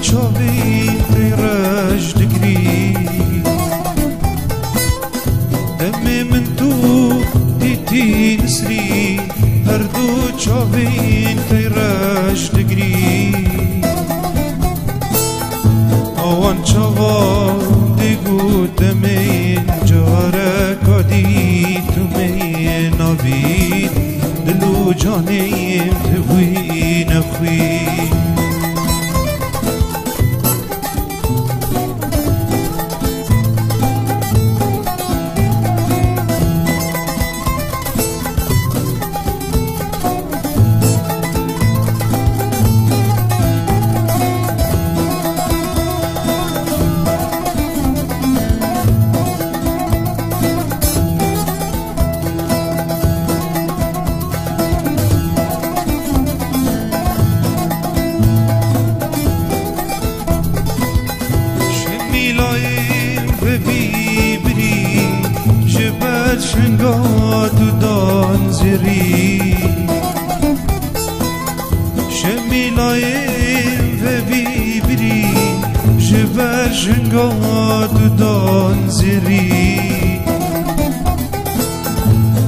چوبی خیرش دگری دم من تو دیتی نسری هر دو چوبین خیرش دگری آوان چوا دیگو دمین جوار کادی تو می نوید دلو جانیم تبوی نخوید نخوی شنگاد دان زری. شمیلایم و بیبری جبر شنگاد دان زری.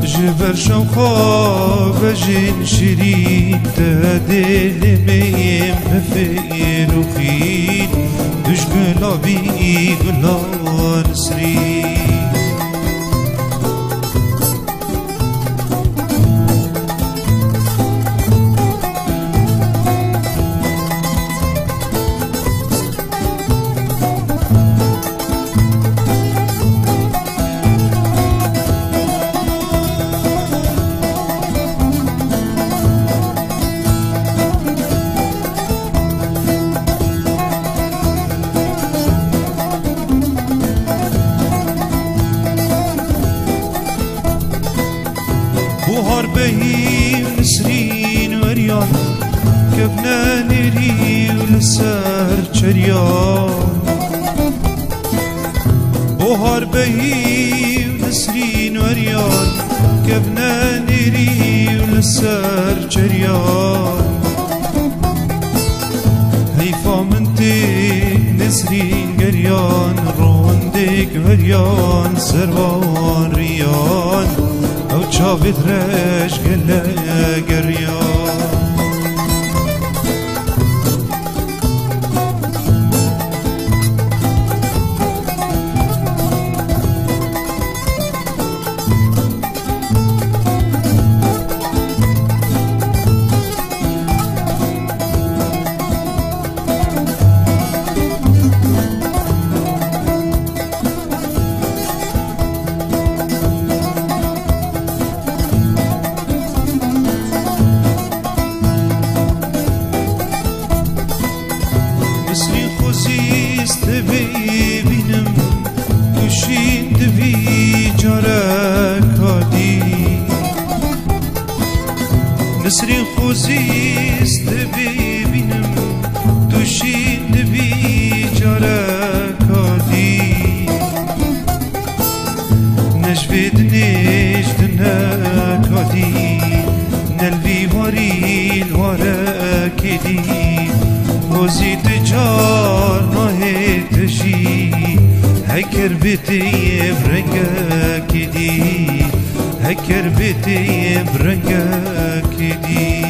جبر شوخا و جن شری تدل میم بفیر و خید دش گلابی گلان صار بهي نسرين وريان كبنا نري ولسر چريان بهار بهي نسرين وريان كبنا نري ولسر چريان هيفا من نسرين غريان روندك هريان سروان ريان. او چاوید رش گله گریان نسرین خۆزیست ببینم توشین دبی جارە کادی نجوید نجدنە کادی نلوی واری الوارە کدی روزی تجار نهی تشی. هکر بیتی برنگا کدی هکر بیتی برنگا کدی